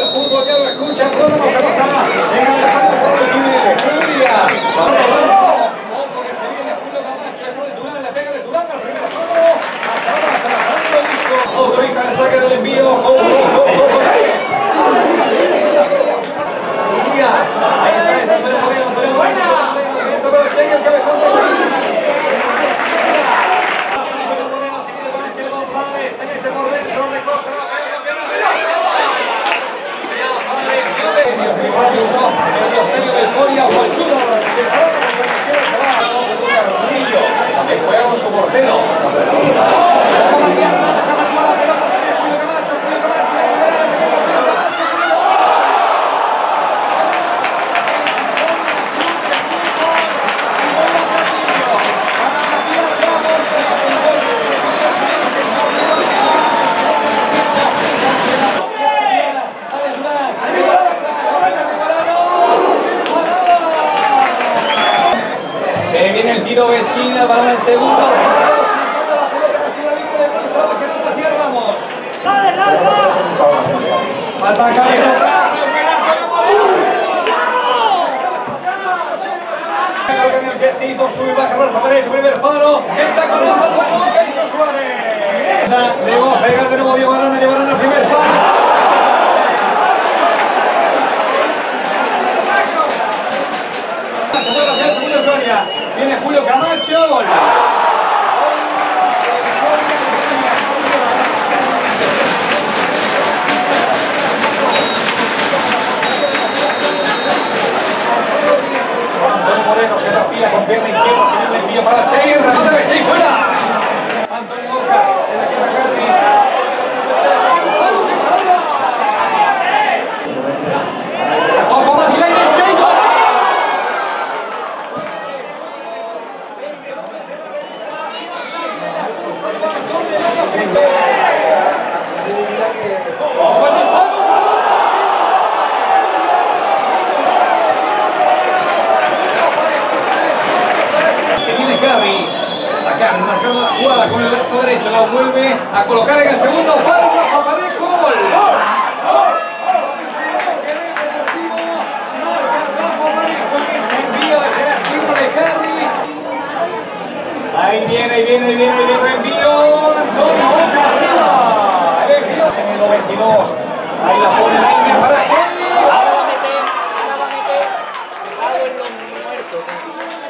horas comenzando el fútbol. Ojo de le pega de al primer. Autoriza el saque del envío. Go, go, go, go, go. Díaz, ahí está esa pelota, Antonio, Antonio, buena. El cabezón de se mete por dentro, recoge la el sello del Coria Huachudo, también juega con su portero. Se viene el tiro de esquina, el balón en segundo. La pelota la línea de gol, sabe que no hacia Ramos. Ataca el brazo, en el quesito, sube y baja brazo derecho, primer palo, el Suárez. Debo pegar de nuevo primer palo. El. Viene Julio Camacho, gol. Antonio Moreno se refía con pierna izquierda, se viene el envío para Chey, remate de Chey fuera. Antonio Boca, se la queda Carri. Ojo, Macilaine, Chey, gol. Se viene Carri. Está Carri marcando la jugada con el brazo derecho. La vuelve a colocar en el segundo palo. Ahí viene, viene, viene el envío. Antonio Boca arriba. El envío en el 92. Ahí la pone la línea para Cheli.